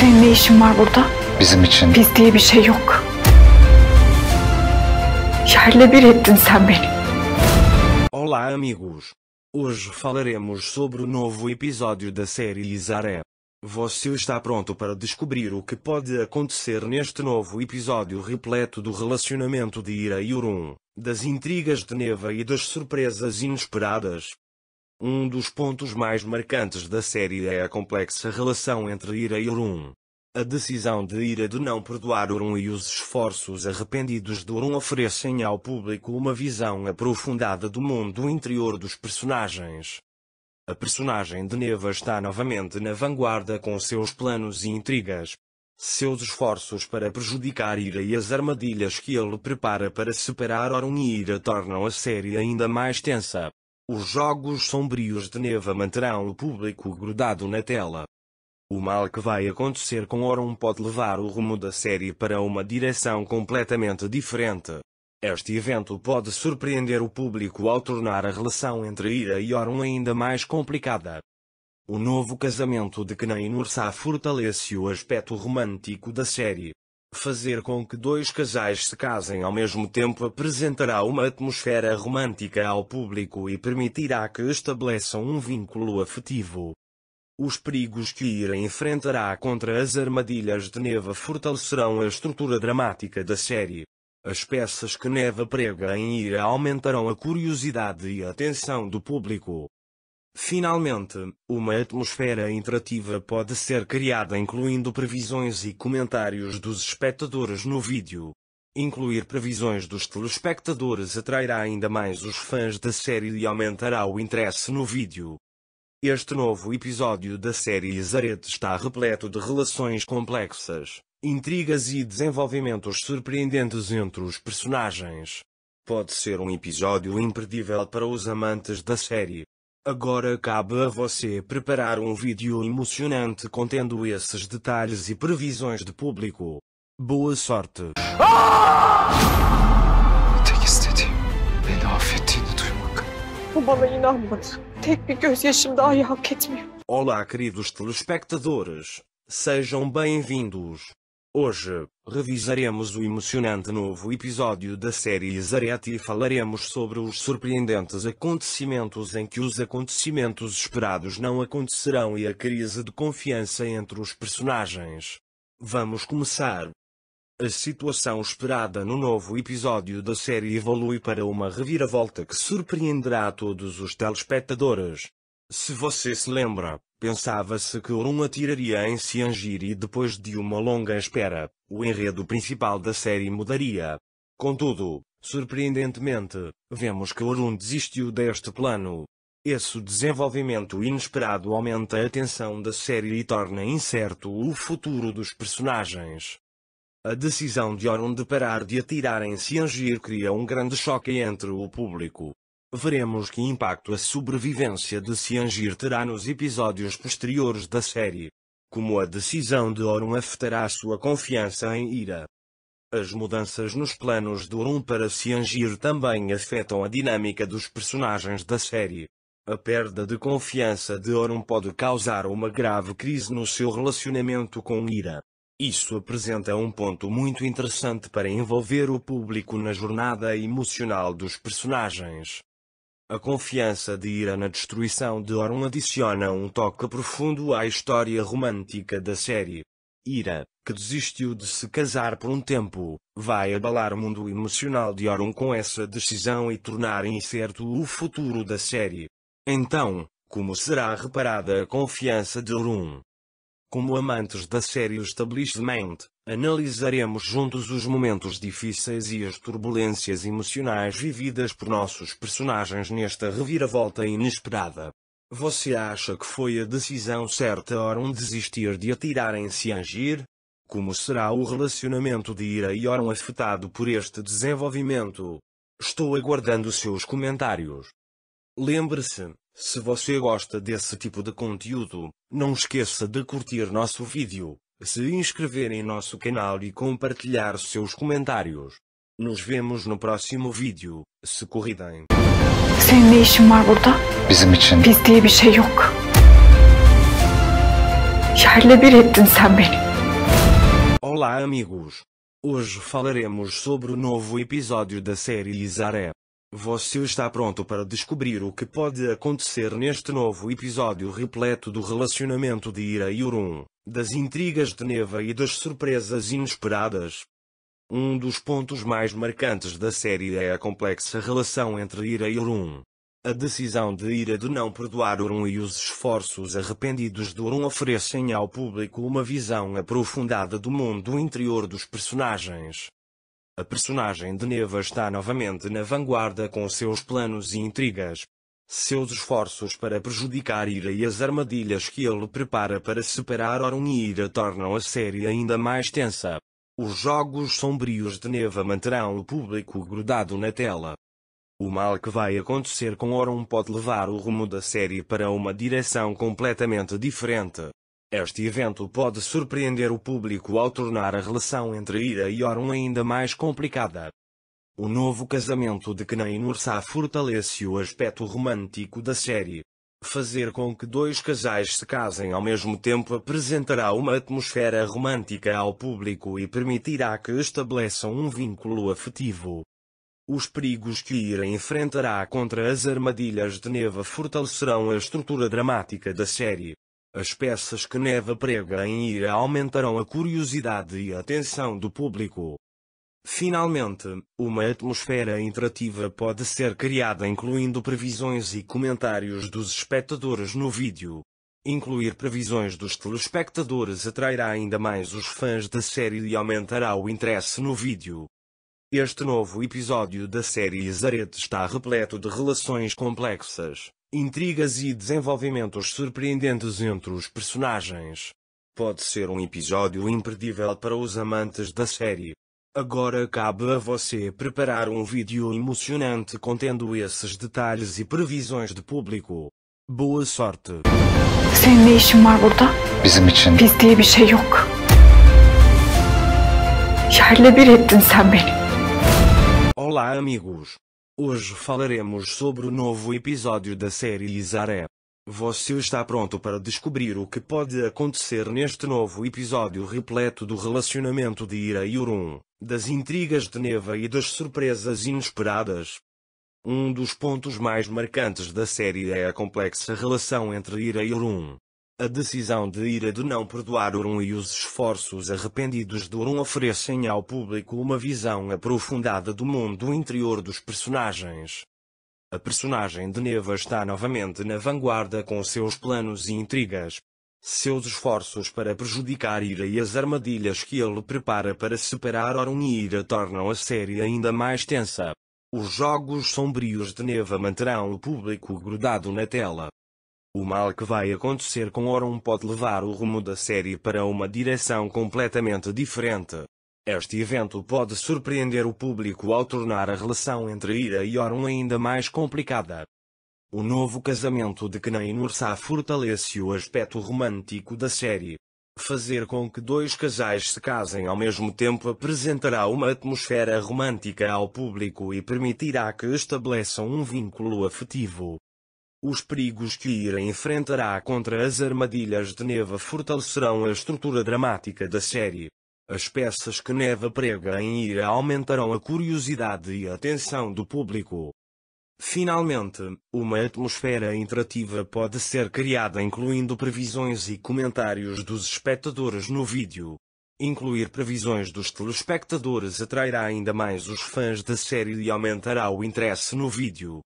Senin ne işin var burada? Bizim için Biz diye bir şey yok. Yerle bir ettin sen beni. Olá, amigos. Hoje falaremos sobre o novo episódio da série Izaré. Você está pronto para descobrir o que pode acontecer neste novo episódio repleto do relacionamento de Ira e Urun, das intrigas de Neva e das surpresas inesperadas? Um dos pontos mais marcantes da série é a complexa relação entre Ira e Urun. A decisão de Ira de não perdoar Urun e os esforços arrependidos de Urun oferecem ao público uma visão aprofundada do mundo interior dos personagens. A personagem de Neva está novamente na vanguarda com seus planos e intrigas. Seus esforços para prejudicar Ira e as armadilhas que ele prepara para separar Orun e Ira tornam a série ainda mais tensa. Os jogos sombrios de Neva manterão o público grudado na tela. O mal que vai acontecer com Orun pode levar o rumo da série para uma direção completamente diferente. Este evento pode surpreender o público ao tornar a relação entre Ira e Orun ainda mais complicada. O novo casamento de Kenan e Nursa fortalece o aspecto romântico da série. Fazer com que dois casais se casem ao mesmo tempo apresentará uma atmosfera romântica ao público e permitirá que estabeleçam um vínculo afetivo. Os perigos que Ira enfrentará contra as armadilhas de Neva fortalecerão a estrutura dramática da série. As peças que Neva prega em Ira aumentarão a curiosidade e a atenção do público. Finalmente, uma atmosfera interativa pode ser criada incluindo previsões e comentários dos espectadores no vídeo. Incluir previsões dos telespectadores atrairá ainda mais os fãs da série e aumentará o interesse no vídeo. Este novo episódio da série Izaret está repleto de relações complexas, intrigas e desenvolvimentos surpreendentes entre os personagens. Pode ser um episódio imperdível para os amantes da série. Agora cabe a você preparar um vídeo emocionante contendo esses detalhes e previsões de público. Boa sorte! tek istediğim beni affettiğini duymak. Bu bana inanmadı. Tek bir gözyaşım dahi hak etmiyor. Olá, queridos telespectadores. Sejam bem-vindos. Hoje, revisaremos o emocionante novo episódio da série Zarete e falaremos sobre os surpreendentes acontecimentos em que os acontecimentos esperados não acontecerão e a crise de confiança entre os personagens. Vamos começar. A situação esperada no novo episódio da série evolui para uma reviravolta que surpreenderá todos os telespectadores. Se você se lembra, pensava-se que Orun atiraria em Siangir e depois de uma longa espera, o enredo principal da série mudaria. Contudo, surpreendentemente, vemos que Orun desistiu deste plano. Esse desenvolvimento inesperado aumenta a tensão da série e torna incerto o futuro dos personagens. A decisão de Orun de parar de atirar em Siangir cria um grande choque entre o público. Veremos que impacto a sobrevivência de Siangir terá nos episódios posteriores da série. Como a decisão de Orun afetará sua confiança em Ira. As mudanças nos planos de Orun para Siangir também afetam a dinâmica dos personagens da série. A perda de confiança de Orun pode causar uma grave crise no seu relacionamento com Ira. Isso apresenta um ponto muito interessante para envolver o público na jornada emocional dos personagens. A confiança de Ira na destruição de Orun adiciona um toque profundo à história romântica da série. Ira, que desistiu de se casar por um tempo, vai abalar o mundo emocional de Orun com essa decisão e tornar incerto o futuro da série. Então, como será reparada a confiança de Orun? Como amantes da série Establishment, analisaremos juntos os momentos difíceis e as turbulências emocionais vividas por nossos personagens nesta reviravolta inesperada. Você acha que foi a decisão certa Orun desistir de atirar em Siangir? Como será o relacionamento de Ira e Orun afetado por este desenvolvimento? Estou aguardando seus comentários. Lembre-se, se você gosta desse tipo de conteúdo, não esqueça de curtir nosso vídeo, se inscrever em nosso canal e compartilhar seus comentários. Nos vemos no próximo vídeo, se corridem. Senin ne işin var burada? Bizim için Biz diye bir şey yok. Yerle bir ettin sen beni. Olá amigos! Hoje falaremos sobre o novo episódio da série Izaré. Você está pronto para descobrir o que pode acontecer neste novo episódio repleto do relacionamento de Ira e Urun, das intrigas de Neva e das surpresas inesperadas? Um dos pontos mais marcantes da série é a complexa relação entre Ira e Urun. A decisão de Ira de não perdoar Urun e os esforços arrependidos de Urun oferecem ao público uma visão aprofundada do mundo interior dos personagens. A personagem de Neva está novamente na vanguarda com seus planos e intrigas. Seus esforços para prejudicar Ira e as armadilhas que ele prepara para separar Orun e Ira tornam a série ainda mais tensa. Os jogos sombrios de Neva manterão o público grudado na tela. O mal que vai acontecer com Orun pode levar o rumo da série para uma direção completamente diferente. Este evento pode surpreender o público ao tornar a relação entre Ira e Orun ainda mais complicada. O novo casamento de Kenan e Nursa fortalece o aspecto romântico da série. Fazer com que dois casais se casem ao mesmo tempo apresentará uma atmosfera romântica ao público e permitirá que estabeleçam um vínculo afetivo. Os perigos que Ira enfrentará contra as armadilhas de Neva fortalecerão a estrutura dramática da série. As peças que Neva prega em Ira aumentarão a curiosidade e a atenção do público. Finalmente, uma atmosfera interativa pode ser criada incluindo previsões e comentários dos espectadores no vídeo. Incluir previsões dos telespectadores atrairá ainda mais os fãs da série e aumentará o interesse no vídeo. Este novo episódio da série Zarete está repleto de relações complexas, intrigas e desenvolvimentos surpreendentes entre os personagens. Pode ser um episódio imperdível para os amantes da série. Agora cabe a você preparar um vídeo emocionante contendo esses detalhes e previsões de público. Boa sorte! Senin ne işin var burada? Bizim için Biz diye bir şey yok. Yerle bir ettin sen beni. Olá amigos! Hoje falaremos sobre o novo episódio da série Izaré. Você está pronto para descobrir o que pode acontecer neste novo episódio repleto do relacionamento de Ira e Urun, das intrigas de Neva e das surpresas inesperadas? Um dos pontos mais marcantes da série é a complexa relação entre Ira e Urun. A decisão de Ira de não perdoar Urun e os esforços arrependidos de Urun oferecem ao público uma visão aprofundada do mundo interior dos personagens. A personagem de Neva está novamente na vanguarda com seus planos e intrigas. Seus esforços para prejudicar Ira e as armadilhas que ele prepara para separar Orun e Ira tornam a série ainda mais tensa. Os jogos sombrios de Neva manterão o público grudado na tela. O mal que vai acontecer com Orun pode levar o rumo da série para uma direção completamente diferente. Este evento pode surpreender o público ao tornar a relação entre Ira e Orun ainda mais complicada. O novo casamento de Kenan e Nursa fortalece o aspecto romântico da série. Fazer com que dois casais se casem ao mesmo tempo apresentará uma atmosfera romântica ao público e permitirá que estabeleçam um vínculo afetivo. Os perigos que Ira enfrentará contra as armadilhas de Neva fortalecerão a estrutura dramática da série. As peças que Neva prega em Ira aumentarão a curiosidade e a atenção do público. Finalmente, uma atmosfera interativa pode ser criada incluindo previsões e comentários dos espectadores no vídeo. Incluir previsões dos telespectadores atrairá ainda mais os fãs da série e aumentará o interesse no vídeo.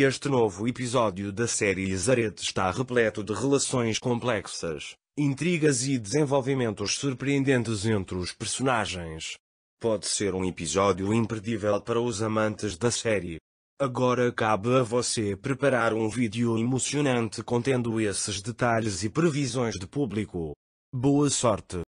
Este novo episódio da série Zarete está repleto de relações complexas, intrigas e desenvolvimentos surpreendentes entre os personagens. Pode ser um episódio imperdível para os amantes da série. Agora cabe a você preparar um vídeo emocionante contendo esses detalhes e previsões de público. Boa sorte!